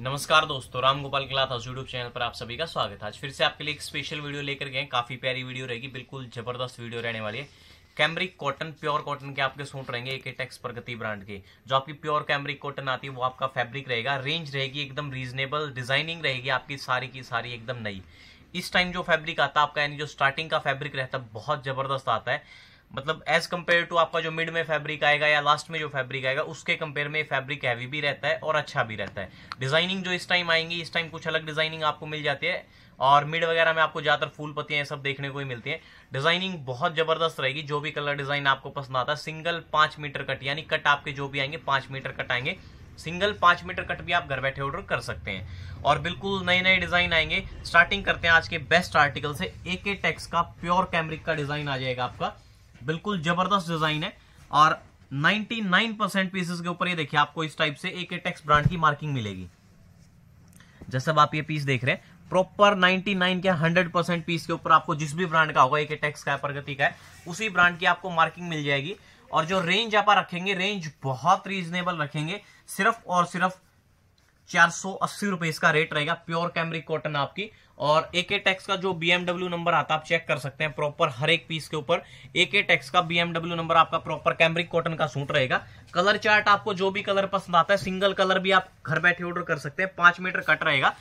नमस्कार दोस्तों, Ram Gopal cloth house YouTube channel पर आप सभी का स्वागत है। आज फिर से आपके लिए एक स्पेशल वीडियो लेकर गए काफ़ी प्यारी वीडियो रहेगी, बिल्कुल ज़बरदस्त वीडियो रहने वाली है। कैमरिक कॉटन प्योर कॉटन के आपके सूट रहेंगे एक टेक्स प्रगति ब्रांड के। जो आपकी प्योर कैमरिक कॉटन आती है, वो आपका फैब्रिक रहेगा। रेंज रहेगी एकदम रीजनेबल डिज़ाइनिंग रहेगी आपकी सारी की सारी एकदम नई। इस टाइम जो फैब्रिक आता है, आपका यानी जो स्टार्टिंग का फैब्रिक रहता है, बहुत ज़बरदस्त आता है। मतलब एज कंपेयर टू आपका जो मिड में फैब्रिक आएगा या लास्ट में जो फैब्रिक आएगा, उसके कंपेयर में फैब्रिक हैवी भी रहता है और अच्छा भी रहता है। डिज़ाइनिंग जो इस टाइम आएँगी, इस टाइम कुछ अलग डिज़ाइनिंग आपको मिल जाती है और मिड वगैरह में आपको ज़्यादातर फूल पत्तियाँ सब देखने को ही मिलती है। डिज़ाइनिंग बहुत ज़बरदस्त रहेगी, जो भी कलर डिज़ाइन आपको पसंद आता है। सिंगल पाँच मीटर कट यानी कट आपके जो भी आएँगे, पाँच मीटर कट आएँगे। सिंगल पाँच मीटर कट भी आप घर बैठे ऑर्डर कर सकते हैं। और बिल्कुल नए नए डिज़ाइन आएँगे। स्टार्टिंग करते हैं आज के बेस्ट आर्टिकल से। एक टेक्स का प्योर कैमरिक का डिज़ाइन आ जाएगा आपका। बिल्कुल ज़बरदस्त डिज़ाइन है और 99 परसेंट पीसेस के ऊपर ये देखिए, आपको इस टाइप से एक टेक्स ब्रांड की मार्किंग मिलेगी। जैसे आप ये पीस देख रहे हैं प्रॉपर 99 के 100 परसेंट पीस के ऊपर आपको जिस भी ब्रांड का होगा, एक टेक्स का प्रगति का है, उसी ब्रांड की आपको मार्किंग मिल जाएगी। और जो रेंज आप रखेंगे रेंज बहुत रीजनेबल रखेंगे, सिर्फ़ और सिर्फ़ चार सौ अस्सी रुपए इसका रेट रहेगा प्योर कैमरिक कॉटन आपकी। और ए के टैक्स का जो बीएमडब्ल्यू नंबर आता है, आप चेक कर सकते हैं प्रॉपर हर एक पीस के ऊपर। ए के टैक्स का बीएमडब्ल्यू नंबर आपका प्रॉपर कैमरिक कॉटन का सूट रहेगा। कलर चार्ट आपको जो भी कलर पसंद आता है सिंगल कलर भी आप घर बैठे ऑर्डर कर सकते हैं। पाँच मीटर कट रहेगा।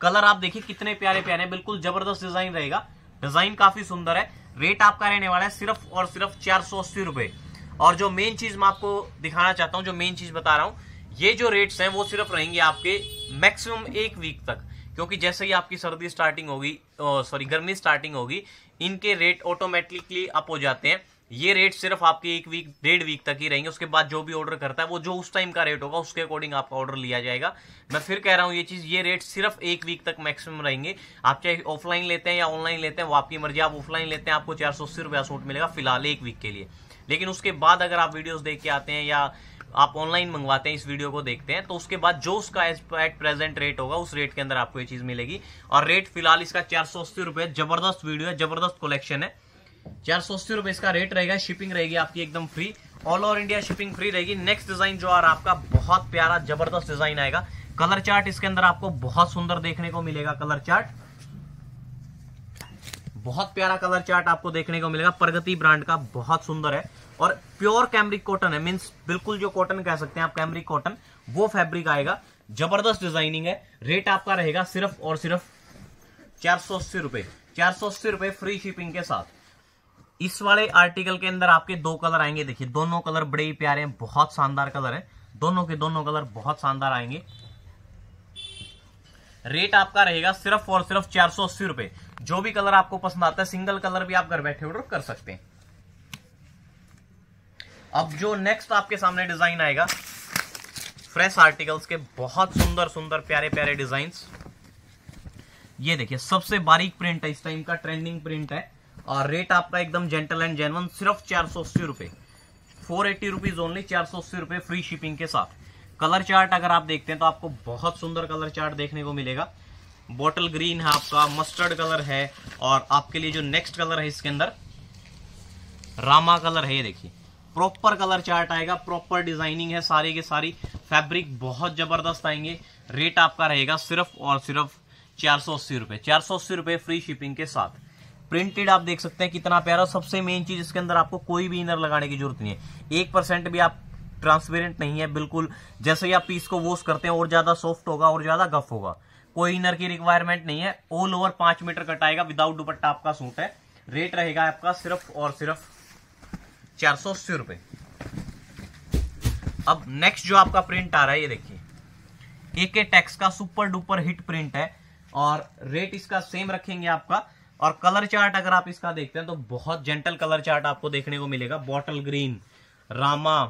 कलर आप देखिए, कितने प्यारे प्यारे बिल्कुल ज़बरदस्त डिज़ाइन रहेगा। डिज़ाइन काफ़ी सुंदर है। रेट आपका रहने वाला है सिर्फ़ और सिर्फ़ चार सौ अस्सी रुपए। और जो मेन चीज़ मैं आपको दिखाना चाहता हूँ, जो मेन चीज़ बता रहा हूँ, ये जो रेट्स हैं, वो सिर्फ़ रहेंगे आपके मैक्सिमम एक वीक तक। क्योंकि जैसे ही आपकी सर्दी स्टार्टिंग होगी सॉरी गर्मी स्टार्टिंग होगी, इनके रेट ऑटोमेटिकली अप हो जाते हैं। ये रेट सिर्फ़ आपके एक वीक डेढ़ वीक तक ही रहेंगे। उसके बाद जो भी ऑर्डर करता है, वो जो उस टाइम का रेट होगा, उसके अकॉर्डिंग आपका ऑर्डर लिया जाएगा। मैं फिर कह रहा हूँ ये चीज़, ये रेट सिर्फ़ एक वीक तक मैक्सिमम रहेंगे। आप चाहे ऑफलाइन लेते हैं या ऑनलाइन लेते हैं, वो आपकी मर्ज़ी। आप ऑफलाइन लेते हैं, आपको चार सौ अस्सी रुपया सूट मिलेगा फ़िलहाल एक वीक के लिए। लेकिन उसके बाद अगर आप वीडियोस देख के आते हैं या आप ऑनलाइन मंगवाते हैं इस वीडियो को देखते हैं तो उसके बाद जो उसका एट प्रेजेंट रेट होगा, उस रेट के अंदर आपको ये चीज़ मिलेगी। और रेट फ़िलहाल इसका चार सौ अस्सी रुपए ज़बरदस्त वीडियो है, ज़बरदस्त कलेक्शन है। चार सौ अस्सी रुपए इसका रेट रहेगा शिपिंग रहेगी आपकी एकदम free all over India shipping free रहेगी। नेक्स्ट डिज़ाइन जो आ रहा आपका, बहुत प्यारा, ज़बरदस्त डिज़ाइन आएगा। कलर चार्ट इसके अंदर आपको बहुत सुंदर देखने को मिलेगा कलर चार्ट बहुत प्यारा कलर चार्ट आपको देखने को मिलेगा। प्रगति ब्रांड का बहुत सुंदर है। और प्योर कैमरिक कॉटन है मीन्स बिल्कुल जो कॉटन कह सकते हैं आप, कैमरिक कॉटन वो फैब्रिक आएगा। ज़बरदस्त डिज़ाइनिंग है रेट आपका रहेगा सिर्फ़ और सिर्फ़ चार सौ अस्सी रुपए, चार सौ अस्सी रुपए फ्री शिपिंग के साथ। इस वाले आर्टिकल के अंदर आपके दो कलर आएँगे, देखिए, दोनों कलर बड़े ही प्यारे हैं, बहुत शानदार कलर है। दोनों के दोनों कलर बहुत शानदार आएँगे। रेट आपका रहेगा सिर्फ़ और सिर्फ़ चार सौ अस्सी रुपए। जो भी कलर आपको पसंद आता है सिंगल कलर भी आप घर बैठे ऑर्डर कर सकते हैं। अब जो नेक्स्ट आपके सामने डिज़ाइन आएगा फ्रेश आर्टिकल्स के बहुत सुंदर सुंदर, प्यारे प्यारे डिज़ाइन ये देखिए, सबसे बारीक प्रिंट है, इस टाइम का ट्रेंडिंग प्रिंट है, और रेट आपका एकदम जेंटल एंड जेनवन सिर्फ़ चार सौ अस्सी रुपए। फोर एट्टी रुपीज़ ओनली चार सौ अस्सी रुपए फ्री शिपिंग के साथ। कलर चार्ट अगर आप देखते हैं तो आपको बहुत सुंदर कलर चार्ट देखने को मिलेगा। बॉटल ग्रीन है आपका मस्टर्ड कलर है, और आपके लिए जो नेक्स्ट कलर है इसके अंदर रामा कलर है ये देखिए। प्रॉपर कलर चार्ट आएगा प्रॉपर डिज़ाइनिंग है सारी के सारी। फैब्रिक बहुत ज़बरदस्त आएँगे। रेट आपका रहेगा सिर्फ़ और सिर्फ़ चार सौ अस्सी रुपए। चार सौ अस्सी रुपए फ्री शिपिंग के साथ। प्रिंटेड आप देख सकते हैं कितना प्यारा। सबसे मेन चीज़ इसके अंदर आपको कोई भी इनर लगाने की ज़रूरत नहीं है। एक परसेंट भी आप ट्रांसपेरेंट नहीं है, बिल्कुल। जैसे ही आप पीस को वॉश करते हैं, और ज़्यादा सॉफ्ट होगा, और ज़्यादा गफ होगा। कोई इनर की रिक्वायरमेंट नहीं है। ऑल ओवर पाँच मीटर कटाएगा विदाउट दुपट्टा आपका सूट है। रेट रहेगा आपका सिर्फ़ और सिर्फ़ चार सौ अस्सी रुपए। अब नेक्स्ट जो आपका प्रिंट आ रहा है, ये देखिए। एक टैक्स का सुपर डुपर हिट प्रिंट है और रेट इसका सेम रखेंगे आपका। और कलर चार्ट अगर आप इसका देखते हैं तो बहुत जेंटल कलर चार्ट आपको देखने को मिलेगा। बॉटल ग्रीन रामा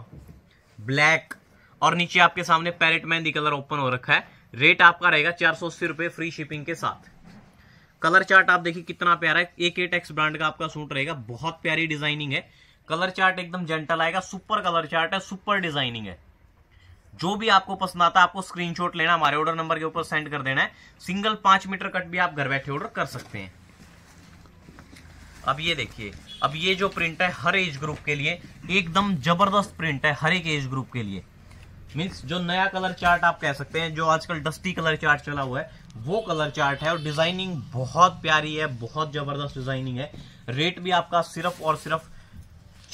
ब्लैक और नीचे आपके सामने पैरेट मेहंदी कलर ओपन हो रखा है। रेट आपका रहेगा चार सौ अस्सी रुपए फ्री शिपिंग के साथ। कलर चार्ट आप देखिए कितना प्यारा है। एक टेक्स ब्रांड का आपका सूट रहेगा। बहुत प्यारी डिज़ाइनिंग है। कलर चार्ट एकदम जेंटल आएगा, सुपर कलर चार्ट है, सुपर डिज़ाइनिंग है। जो भी आपको पसंद आता है, आपको स्क्रीनशॉट लेना, हमारे ऑर्डर नंबर के ऊपर सेंड कर देना है। सिंगल पाँच मीटर कट भी आप घर बैठे ऑर्डर कर सकते हैं। अब ये देखिए, अब ये जो प्रिंट है हर एज ग्रुप के लिए, एकदम ज़बरदस्त प्रिंट है हर एक एज ग्रुप के लिए। मीन्स जो नया कलर चार्ट आप कह सकते हैं, जो आजकल डस्टी कलर चार्ट चला हुआ है, वो कलर चार्ट है और डिज़ाइनिंग बहुत प्यारी है, बहुत ज़बरदस्त डिज़ाइनिंग है। रेट भी आपका सिर्फ़ और सिर्फ़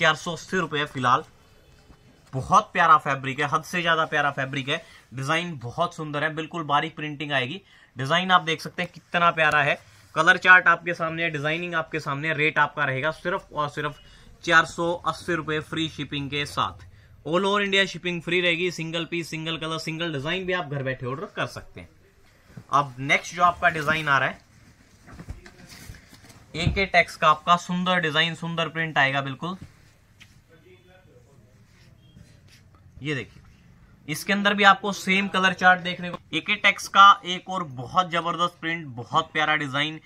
चार सौ अस्सी रुपए फ़िलहाल। बहुत प्यारा फैब्रिक है, हद से ज़्यादा प्यारा फैब्रिक है। डिज़ाइन बहुत सुंदर है, बिल्कुल बारीक प्रिंटिंग आएगी। डिज़ाइन आप देख सकते हैं कितना प्यारा है। कलर चार्ट आपके सामने है डिज़ाइनिंग आपके सामने रेट आपका रहेगा सिर्फ़ और सिर्फ़ चार सौ अस्सी रुपए फ्री शिपिंग के साथ। All over India shipping free रहेगी single piece single colour single design भी आप घर बैठे ऑर्डर कर सकते हैं। अब नेक्स्ट जो आपका डिज़ाइन आ रहा है एक टैक्स का आपका सुंदर डिज़ाइन सुंदर प्रिंट आएगा बिल्कुल। ये देखिए। इसके अंदर भी आपको सेम कलर चार्ट देखने को एक टेक्स का एक और बहुत ज़बरदस्त प्रिंट बहुत प्यारा डिज़ाइन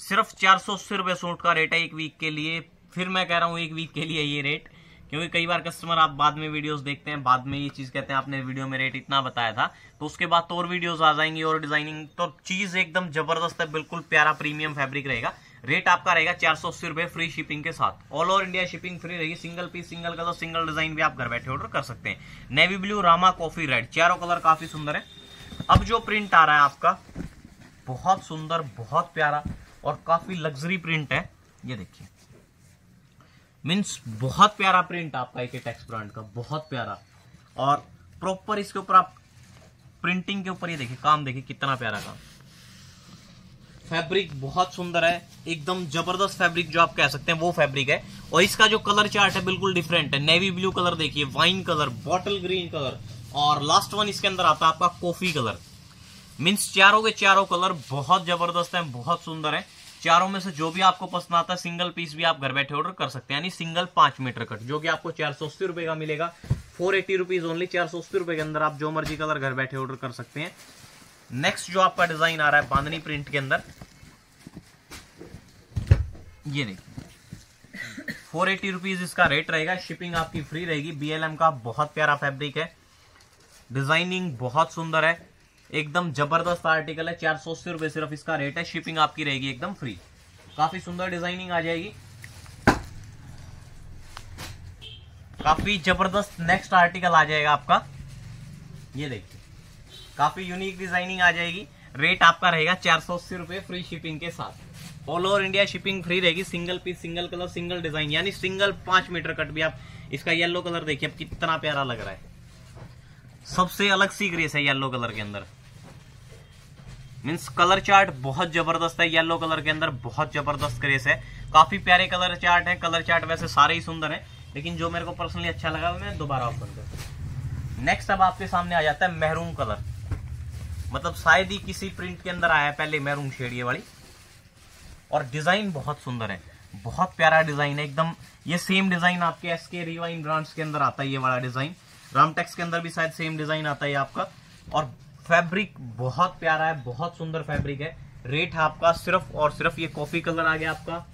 सिर्फ़ चार सौ अस्सी रुपए सूट का रेट है एक वीक के लिए। फिर मैं कह रहा हूँ, एक वीक के लिए ये रेट क्योंकि कई बार कस्टमर आप बाद में वीडियोस देखते हैं, बाद में ये चीज़ कहते हैं, आपने वीडियो में रेट इतना बताया था। तो उसके बाद तो और वीडियोस आ जाएँगी और डिज़ाइनिंग तो चीज़ एकदम ज़बरदस्त है, बिल्कुल प्यारा प्रीमियम फैब्रिक रहेगा। रेट आपका रहेगा चार सौ अस्सी रुपए फ्री शिपिंग के साथ। All over India shipping free रहेगी। Single piece single colour single design भी आप घर बैठे ऑर्डर कर सकते हैं। नेवी ब्लू रामा कॉफ़ी रेड चारों कलर काफ़ी सुंदर है। अब जो प्रिंट आ रहा है आपका, बहुत सुंदर, बहुत प्यारा और काफ़ी लग्जरी प्रिंट है। ये देखिए। मीन्स बहुत प्यारा प्रिंट आपका एक टेक्स ब्रांड का, बहुत प्यारा। और प्रॉपर इसके ऊपर आप प्रिंटिंग के ऊपर ये देखिए, काम देखिए कितना प्यारा काम। फैब्रिक बहुत सुंदर है, एकदम ज़बरदस्त फैब्रिक जो आप कह सकते हैं, वो फैब्रिक है। और इसका जो कलर चार्ट है, बिल्कुल डिफरेंट है। नेवी ब्लू कलर देखिए wine colour bottle green colour और लास्ट वन इसके अंदर आता है आपका कॉफ़ी कलर मीन्स चारों के चारों कलर बहुत ज़बरदस्त है, बहुत सुंदर है। चारों में से जो भी आपको पसंद आता है सिंगल पीस भी आप घर बैठे ऑर्डर कर सकते हैं, यानी सिंगल पाँच मीटर कट जो कि आपको चार सौ अस्सी रुपए का मिलेगा। फोर एटी रुपीज़ ओनली चार सौ अस्सी रुपए के अंदर आप जो मर्ज़ी कलर घर बैठे ऑर्डर कर सकते हैं। नेक्स्ट जो आपका डिज़ाइन आ रहा है बांधनी प्रिंट के अंदर, ये देखिए। फोर एटी रुपीज़ इसका रेट रहेगा शिपिंग आपकी फ्री रहेगी। बीएलएम का बहुत प्यारा फैब्रिक है। डिज़ाइनिंग बहुत सुंदर है। एकदम ज़बरदस्त आर्टिकल है। चार सौ अस्सी सिर्फ़ इसका रेट है। शिपिंग आपकी रहेगी एकदम फ्री काफ़ी सुंदर डिज़ाइनिंग आ जाएगी। काफ़ी ज़बरदस्त नेक्स्ट आर्टिकल आ जाएगा आपका। ये देखिए। काफ़ी यूनिक डिज़ाइनिंग आ जाएगी। रेट आपका रहेगा चार सौ अस्सी रुपए फ्री शिपिंग के साथ। All over India shipping free रहेगी। Single piece single colour single design यानी सिंगल पाँच मीटर कट भी आप इसका येलो कलर देखिए, अब कितना प्यारा लग रहा है। सबसे अलग सी ग्रेस है येलो कलर के अंदर। मीन्स कलर चार्ट बहुत ज़बरदस्त है येलो कलर के अंदर बहुत ज़बरदस्त क्रेस है। काफ़ी प्यारे कलर चार्ट है कलर चार्ट वैसे सारे ही सुंदर है, लेकिन जो मेरे को पर्सनली अच्छा लगा, मैं दोबारा ओपन कर नेक्स्ट अब आपके सामने आ जाता है महरूम कलर मतलब शायद ही किसी प्रिंट के अंदर आया पहले महरूम शेड ये वाली। और डिज़ाइन बहुत सुंदर है। बहुत प्यारा डिज़ाइन है, एकदम ये सेम डिज़ाइन आपके एसके रिवाइन ब्रांड्स के अंदर आता है ये वाला डिज़ाइन रामटेक्स के अंदर भी शायद सेम डिज़ाइन आता है आपका। और फैब्रिक बहुत प्यारा है, बहुत सुंदर फैब्रिक है। रेट आपका सिर्फ़ और सिर्फ़ ये कॉफ़ी कलर आ गया आपका।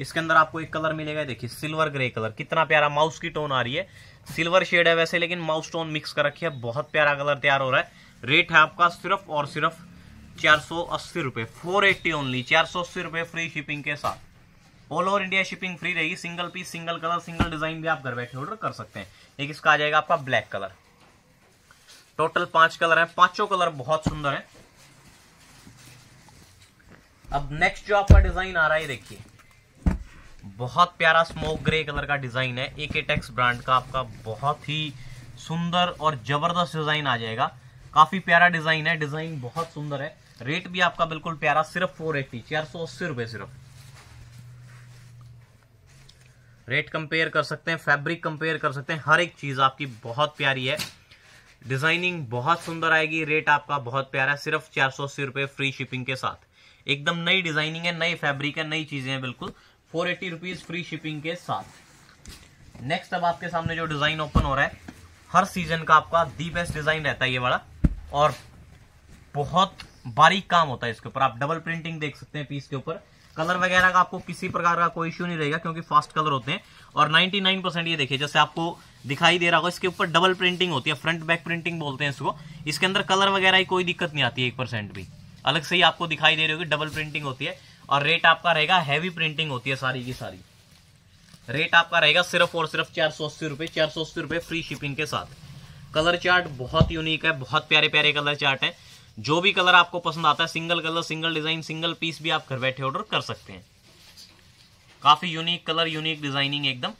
इसके अंदर आपको एक कलर मिलेगा, देखिए सिल्वर ग्रे कलर कितना प्यारा माउस की टोन आ रही है। सिल्वर शेड है वैसे, लेकिन माउस टोन मिक्स कर रखी है। बहुत प्यारा कलर तैयार हो रहा है। रेट है आपका सिर्फ़ और सिर्फ़ चार सौ अस्सी रुपए। फोर एट्टी ओनली चार सौ अस्सी रुपए फ्री शिपिंग के साथ। All over India shipping free रहेगी। Single piece single colour single design भी आप घर बैठे ऑर्डर कर सकते हैं। एक इसका आ जाएगा आपका ब्लैक कलर टोटल पाँच कलर है। पाँचों कलर बहुत सुंदर है। अब नेक्स्ट जो आपका डिज़ाइन आ रहा है देखिए। बहुत प्यारा स्मोक ग्रे कलर का डिज़ाइन है। ए के टेक्स ब्रांड का आपका बहुत ही सुंदर और ज़बरदस्त डिज़ाइन आ जाएगा। काफ़ी प्यारा डिज़ाइन है, डिज़ाइन बहुत सुंदर है। रेट भी आपका बिल्कुल प्यारा, सिर्फ़ फोर एट्टी चार सौ अस्सी रुपए सिर्फ़। रेट कंपेयर कर सकते हैं फैब्रिक कंपेयर कर सकते हैं, हर एक चीज़ आपकी बहुत प्यारी है। डिज़ाइनिंग बहुत सुंदर आएगी रेट आपका बहुत प्यारा है, सिर्फ़ चार सौ अस्सी रुपए फ्री शिपिंग के साथ। एकदम नई डिज़ाइनिंग है नई फैब्रिक है, नई चीज़ें हैं बिल्कुल four eighty rupees free shipping के साथ। नेक्स्ट अब आपके सामने जो डिज़ाइन ओपन हो रहा है, हर सीज़न का आपका दी बेस्ट डिज़ाइन रहता है ये वाला। और बहुत बारीक काम होता है इसके ऊपर। आप डबल प्रिंटिंग देख सकते हैं पीस के ऊपर। कलर वगैरह का आपको किसी प्रकार का कोई इश्यू नहीं रहेगा, क्योंकि फास्ट कलर होते हैं। और 99 परसेंट ये देखिए, जैसे आपको दिखाई दे रहा होगा, इसके ऊपर डबल प्रिंटिंग होती है फ्रंट बैक प्रिंटिंग बोलते हैं इसको। इसके अंदर कलर वगैरह की कोई दिक्कत नहीं आती है एक परसेंट भी। अलग से ही आपको दिखाई दे रही होगी डबल प्रिंटिंग होती है। और रेट आपका रहेगा हैवी प्रिंटिंग होती है सारी की सारी। रेट आपका रहेगा सिर्फ़ और सिर्फ़ चार सौ अस्सी चार सौ अस्सी रुपए फ्री शिपिंग के साथ। कलर चार्ट बहुत यूनिक है, बहुत प्यारे प्यारे कलर चार्ट है। जो भी कलर आपको पसंद आता है, single colour, single design, single piece भी आप घर बैठे ऑर्डर कर सकते हैं। काफ़ी यूनिक कलर यूनिक डिज़ाइनिंग एकदम।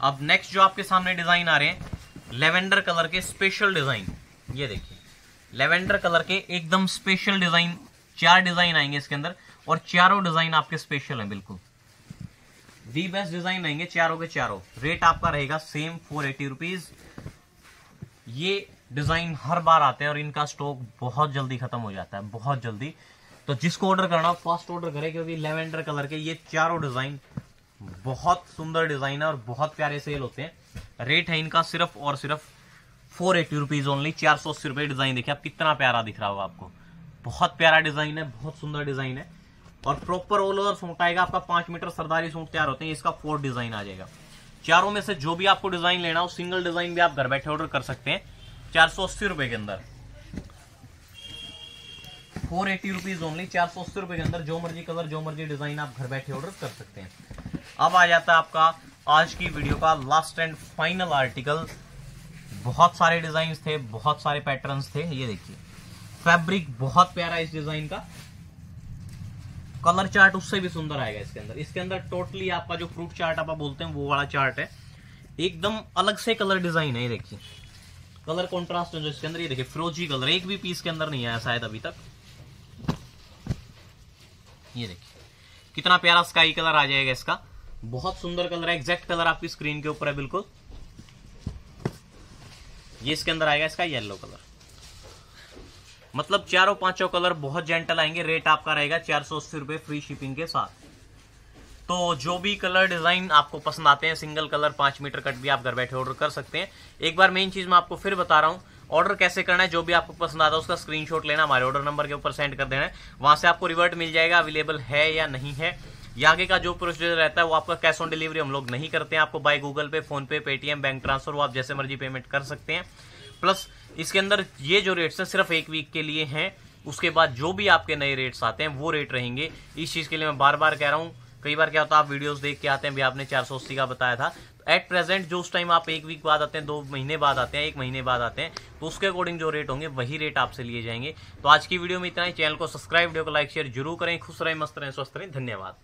अब नेक्स्ट जो आपके सामने डिज़ाइन आ रहे हैं लेवेंडर कलर के स्पेशल डिज़ाइन ये देखिए लेवेंडर कलर के एकदम स्पेशल डिज़ाइन चार डिज़ाइन आएँगे इसके अंदर, और चारों डिज़ाइन आपके स्पेशल हैं, बिल्कुल। दी बेस्ट डिज़ाइन रहेंगे चारों के चारों। रेट आपका रहेगा सेम फोर एटी रुपीज़ ये डिज़ाइन हर बार आते हैं और इनका स्टॉक बहुत जल्दी खत्म हो जाता है, बहुत जल्दी। तो जिसको ऑर्डर करना फ़र्स्ट ऑर्डर करें, क्योंकि लेवेंडर कलर के ये चारों डिज़ाइन बहुत सुंदर डिज़ाइन है और बहुत प्यारे सेल होते हैं। रेट है इनका सिर्फ़ और सिर्फ़ फोर एटी रुपीज़ ओनली चार सौ अस्सी रुपए डिज़ाइन देखिए आप कितना प्यारा दिख रहा होगा आपको। बहुत प्यारा डिज़ाइन है, बहुत सुंदर डिज़ाइन है। और प्रॉपर ऑल ओवर सूट आएगा, आपका पाँच मीटर सरदारी सूट तैयार होते हैं, इसका फोर डिज़ाइन आ जाएगा। चारों में से जो भी आपको डिज़ाइन लेना हो सिंगल डिज़ाइन भी आप घर बैठे ऑर्डर कर सकते हैं, चार सौ अस्सी रुपए के अंदर। फोर एटी रुपीज़ ओनली चार सौ अस्सी रुपए के अंदर, जो मर्ज़ी कलर जो मर्ज़ी डिज़ाइन आप घर बैठे ऑर्डर कर सकते हैं। अब आ जाता है आपका आज की वीडियो का लास्ट एंड फाइनल आर्टिकल बहुत सारे डिज़ाइन थे, बहुत सारे पैटर्न थे, ये देखिए। फैब्रिक बहुत प्यारा इस डिज़ाइन का। कलर चार्ट उससे भी सुंदर आएगा इसके अंदर। इसके अंदर टोटली आपका जो फ्रूट चार्ट आप बोलते हैं, वो वाला चार्ट है। एकदम अलग से कलर डिज़ाइन है ये देखिए। कलर कॉन्ट्रास्ट जो इसके अंदर, ये देखिए फ्रोजी कलर एक भी पीस के अंदर नहीं आया शायद अभी तक। ये देखिए, कितना प्यारा स्काई कलर आ जाएगा इसका। बहुत सुंदर कलर है एग्जैक्ट कलर आपकी स्क्रीन के ऊपर है, बिल्कुल। ये इसके अंदर आएगा इसका येलो कलर मतलब चारों पाँचों कलर बहुत जेंटल आएँगे रेट आपका रहेगा चार सौ अस्सी रुपए फ्री शिपिंग के साथ। तो जो भी कलर डिज़ाइन आपको पसंद आते हैं सिंगल कलर पाँच मीटर कट भी आप घर बैठे ऑर्डर कर सकते हैं। एक बार मेन चीज़ मैं आपको फिर बता रहा हूँ ऑर्डर कैसे करना है, जो भी आपको पसंद आता है उसका स्क्रीनशॉट लेना, हमारे ऑर्डर नंबर के ऊपर सेंड कर देना है। वहाँ से आपको रिवर्ट मिल जाएगा अवेलेबल है या नहीं है। या आगे का जो प्रोसीजर रहता है, वो आपका कैश ऑन डिलीवरी हम लोग नहीं करते हैं, आपको by Google Pay PhonePe Paytm bank transfer वो आप जैसे मर्ज़ी पेमेंट कर सकते हैं। प्लस इसके अंदर ये जो रेट्स हैं सिर्फ़ एक वीक के लिए हैं, उसके बाद जो भी आपके नए रेट्स आते हैं, वो रेट रहेंगे। इस चीज़ के लिए मैं बार बार कह रहा हूँ, कई बार क्या होता है, आप वीडियोस देख के आते हैं, भी आपने चार सौ अस्सी का बताया था। एट प्रेजेंट जो उस टाइम आप एक वीक बाद आते हैं, दो महीने बाद आते हैं, एक महीने बाद आते हैं तो उसके अकॉर्डिंग जो रेट होंगे, वही रेट आपसे लिए जाएँगे। तो आज की वीडियो में इतना ही। चैनल को सब्सक्राइब वीडियो को लाइक शेयर ज़रूर करें। खुश रहें, मस्त रहें, स्वस्थ रहें। धन्यवाद।